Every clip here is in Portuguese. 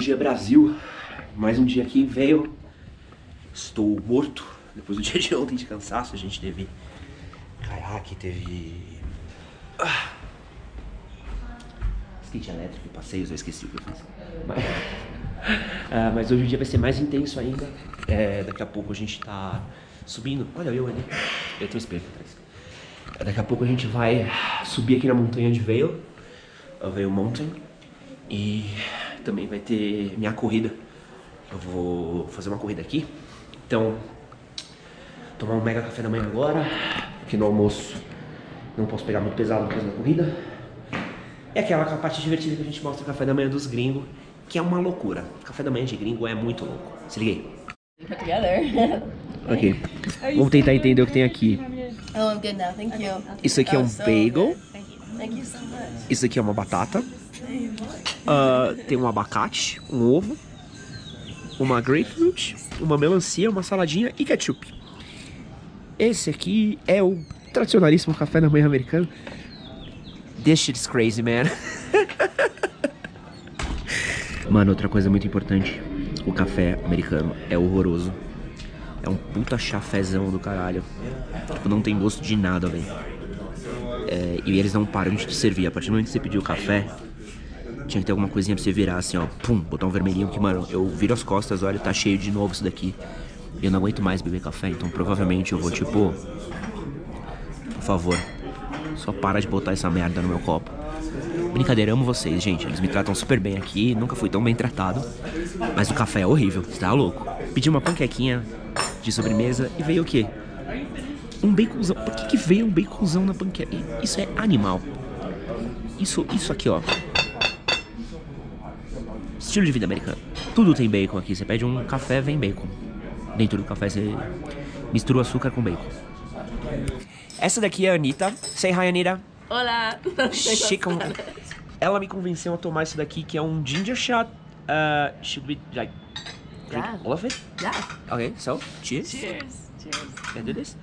Dia, Brasil. Mais um dia aqui veio. Estou morto. Depois do dia de ontem de cansaço, a gente teve caiaque, teve. Ah. Skate elétrico, passeios, eu esqueci o que eu fiz. Mas, Ah, mas hoje o dia vai ser mais intenso ainda. É, daqui a pouco a gente tá subindo. Olha eu ali. Eu tenho espelho atrás. Daqui a pouco a gente vai subir aqui na montanha de Vale, a Vale Mountain. E também vai ter minha corrida. Eu vou fazer uma corrida aqui. Então, tomar um mega café da manhã agora, porque no almoço não posso pegar muito pesado causa da corrida. É aquela parte divertida que a gente mostra o café da manhã dos gringos, que é uma loucura. O café da manhã de gringo é muito louco. Se liguei. Together. Ok. Vamos tentar entender o que tem aqui. oh, I'm good now. Thank you. Isso aqui é um bagel. Isso aqui é uma batata. Ah, tem um abacate, um ovo, uma grapefruit, uma melancia, uma saladinha e ketchup. Esse aqui é o tradicionalíssimo café da manhã americano. This shit is crazy, man. Mano, outra coisa muito importante. O café americano é horroroso. É um puta chafézão do caralho. Tipo, não tem gosto de nada, velho. É, e eles não param de te servir. A partir do momento que você pediu o café, tinha que ter alguma coisinha pra você virar assim, ó. Pum, botar um vermelhinho que, mano, eu viro as costas, olha, tá cheio de novo isso daqui. Eu não aguento mais beber café, então provavelmente eu vou, tipo. Por favor, só para de botar essa merda no meu copo. Brincadeira, amo vocês, gente. Eles me tratam super bem aqui, nunca fui tão bem tratado. Mas o café é horrível, você tá louco? Pedi uma panquequinha de sobremesa e veio o quê? Um baconzão. Por que, que veio um baconzão na panqueca? Isso é animal. Isso, isso aqui, ó. Estilo de vida americano. Tudo tem bacon aqui. Você pede um café, vem bacon. Dentro do café você mistura o açúcar com bacon. Essa daqui é a Anitta. Say hi, Anitta. Hola. Chica. Ela me convenceu a tomar isso daqui, que é um ginger shot. Uh, should we, like, drink Yeah. all of it? Yeah. Okay, so, cheers. Cheers. Cheers. Can I do this?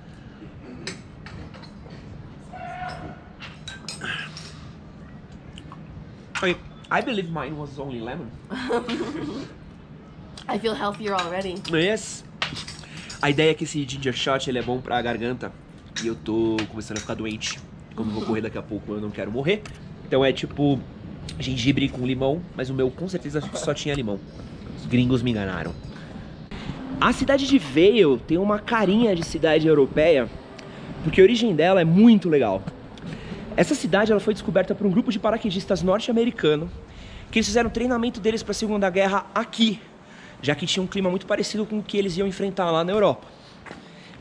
Okay, I believe mine was only lemon. I feel healthier already. Yes. A ideia é que esse ginger shot ele é bom pra garganta. E eu tô começando a ficar doente. Como eu vou correr daqui a pouco, eu não quero morrer. Então é tipo gengibre com limão, mas o meu com certeza só tinha limão. Os gringos me enganaram. A cidade de Vail tem uma carinha de cidade europeia, porque a origem dela é muito legal. Essa cidade ela foi descoberta por um grupo de paraquedistas norte-americano que eles fizeram o treinamento deles para a Segunda Guerra aqui, já que tinha um clima muito parecido com o que eles iam enfrentar lá na Europa.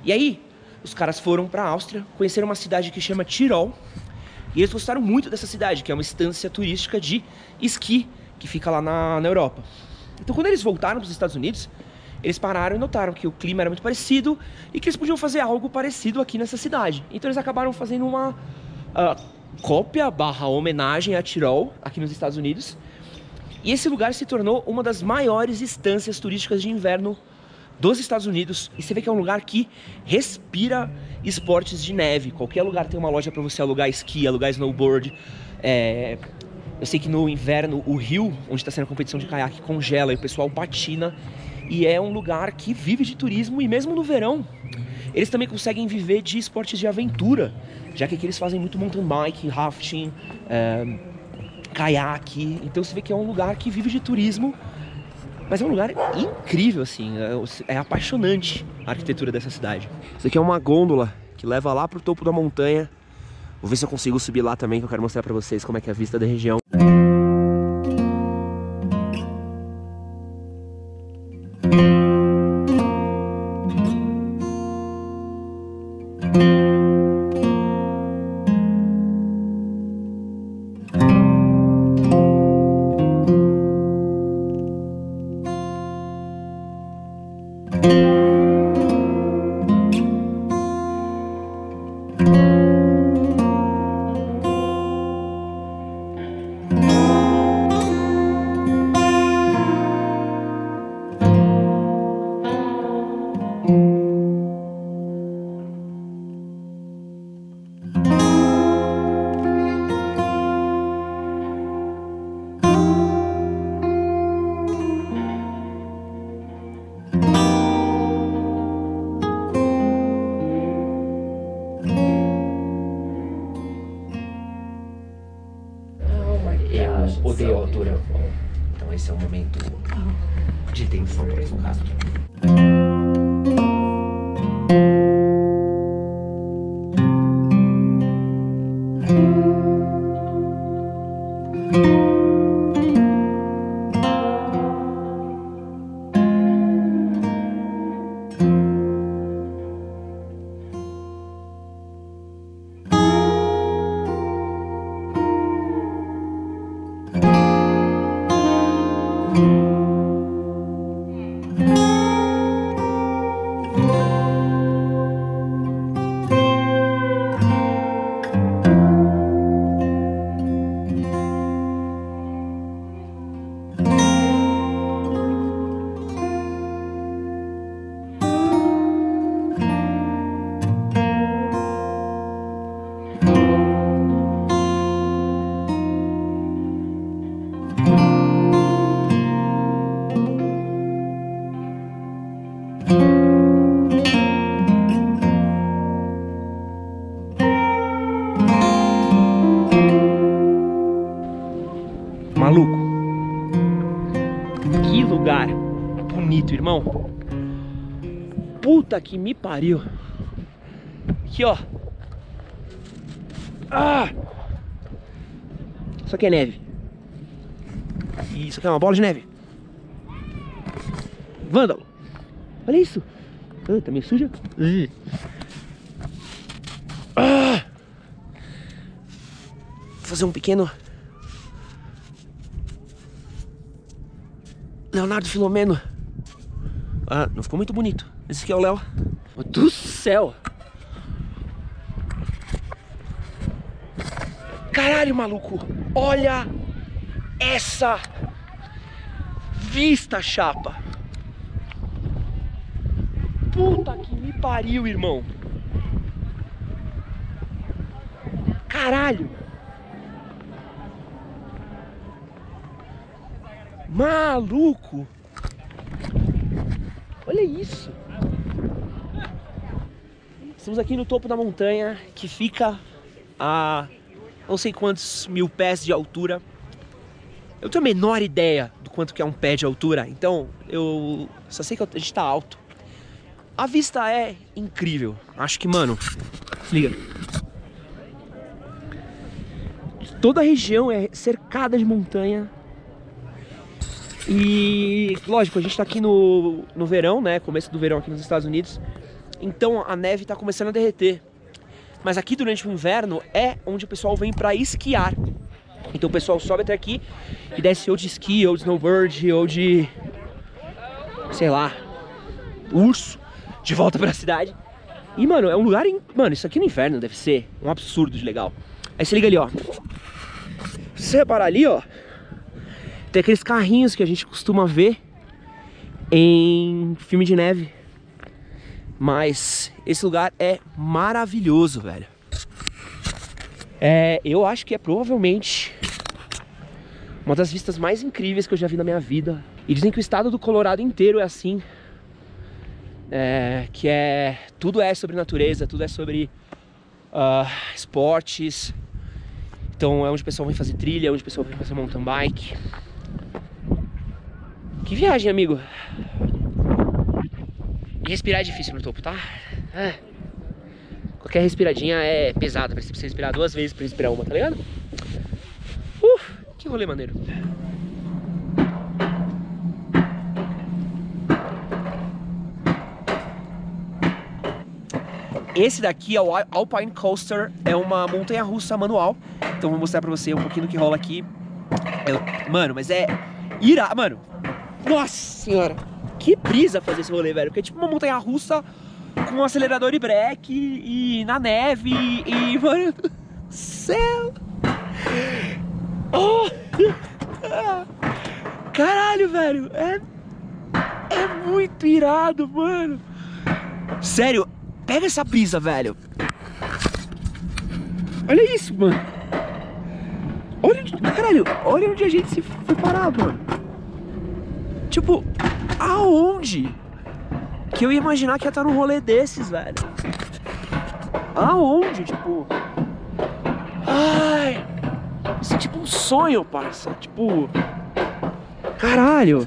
E aí, os caras foram para a Áustria, conheceram uma cidade que chama Tirol, e eles gostaram muito dessa cidade, que é uma estância turística de esqui que fica lá na, na Europa. Então, quando eles voltaram para os Estados Unidos, eles pararam e notaram que o clima era muito parecido e que eles podiam fazer algo parecido aqui nessa cidade. Então, eles acabaram fazendo uma ah, cópia barra homenagem a Tirol, aqui nos Estados Unidos. E esse lugar se tornou uma das maiores estâncias turísticas de inverno dos Estados Unidos. E você vê que é um lugar que respira esportes de neve. Qualquer lugar tem uma loja para você alugar esqui, alugar snowboard. É, Eu sei que no inverno o rio, onde está sendo a competição de caiaque, congela e o pessoal patina. E é um lugar que vive de turismo e mesmo no verão eles também conseguem viver de esportes de aventura, já que aqui eles fazem muito mountain bike, rafting, é, caiaque. Então você vê que é um lugar que vive de turismo, mas é um lugar incrível, assim. É, é apaixonante a arquitetura dessa cidade. Isso aqui é uma gôndola que leva lá pro topo da montanha. Vou ver se eu consigo subir lá também, que eu quero mostrar pra vocês como é que é a vista da região. Então esse é um momento de tensão para esse irmão. Puta que me pariu. Aqui, ó. Ah! Isso aqui é neve. Isso aqui é uma bola de neve. Vândalo. Olha isso. Ah, tá meio suja. Ah! Vou fazer um pequeno Leonardo Filomeno. Ah, não ficou muito bonito. Esse aqui é o Léo. Do céu! Caralho, maluco! Olha essa vista, chapa! Puta que me pariu, irmão! Caralho! Maluco! Olha isso! Estamos aqui no topo da montanha que fica a não sei quantos mil pés de altura. Eu tenho a menor ideia do quanto que é um pé de altura, então eu só sei que a gente tá alto. A vista é incrível. Acho que, mano, liga. Toda a região é cercada de montanha. E, lógico, a gente tá aqui no, no verão, né? Começo do verão aqui nos Estados Unidos. Então a neve tá começando a derreter. Mas aqui durante o inverno é onde o pessoal vem para esquiar. Então o pessoal sobe até aqui e desce ou de esqui, ou de snowboard, ou de. sei lá. urso, de volta pra cidade. E, mano, é um lugar. In... Mano, isso aqui no inverno deve ser um absurdo de legal. Aí você liga ali, ó. Se você reparar ali, ó. Tem aqueles carrinhos que a gente costuma ver em filme de neve. Mas esse lugar é maravilhoso, velho. É, eu acho que é provavelmente uma das vistas mais incríveis que eu já vi na minha vida. E dizem que o estado do Colorado inteiro é assim. É, que é tudo é sobre natureza, tudo é sobre uh, esportes. Então é onde o pessoal vem fazer trilha, é onde o pessoal vem fazer mountain bike. Que viagem, amigo. Respirar é difícil no topo, tá? É. Qualquer respiradinha é pesada, você precisa respirar duas vezes pra respirar uma, tá ligado? Uh, que rolê maneiro. Esse daqui é o Alpine Coaster, é uma montanha russa manual. Então vou mostrar pra você um pouquinho do que rola aqui. Eu, mano, mas é ira, mano. Nossa senhora, que brisa fazer esse rolê, velho. Porque é tipo uma montanha russa com um acelerador e breque e, na neve e, e mano, céu. Oh. Caralho, velho, é é muito irado, mano. Sério, pega essa brisa, velho. Olha isso, mano. Olha, caralho, olha onde a gente se foi parar, mano. Tipo, aonde que eu ia imaginar que ia estar num rolê desses, velho? Aonde, tipo? Ai. Isso é tipo um sonho, parça. Tipo. Caralho.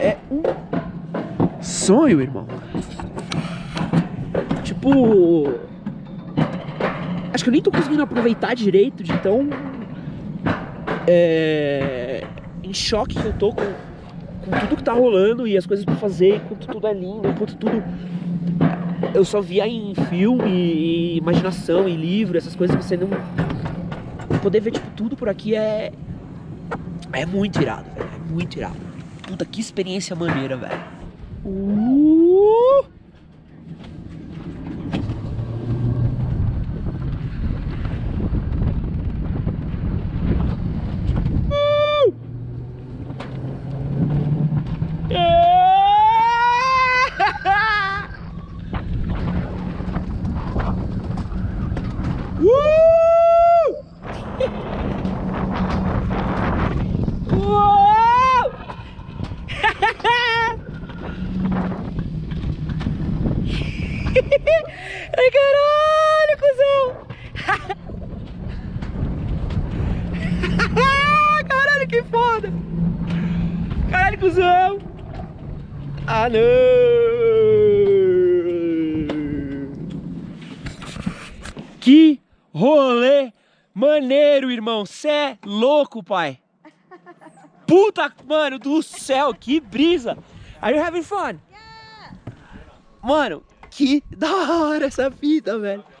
É um sonho, irmão. Tipo. Acho que eu nem tô conseguindo aproveitar direito de tão. É. Em choque que eu tô com, com tudo que tá rolando e as coisas pra fazer, enquanto tudo é lindo, enquanto tudo. Eu só via em filme, e imaginação, em livro, essas coisas que você não. Poder ver, tipo, tudo por aqui é. É muito irado, velho. É muito irado. Puta, que experiência maneira, velho. Uh! Uh! Yeah! Woo! Uou! Ai, caralho, cuzão! caralho, que foda! Ah, não! Que rolê maneiro, irmão! Cê é louco, pai! Puta, mano do céu, que brisa! Are you having fun? Mano, que da hora essa fita, velho!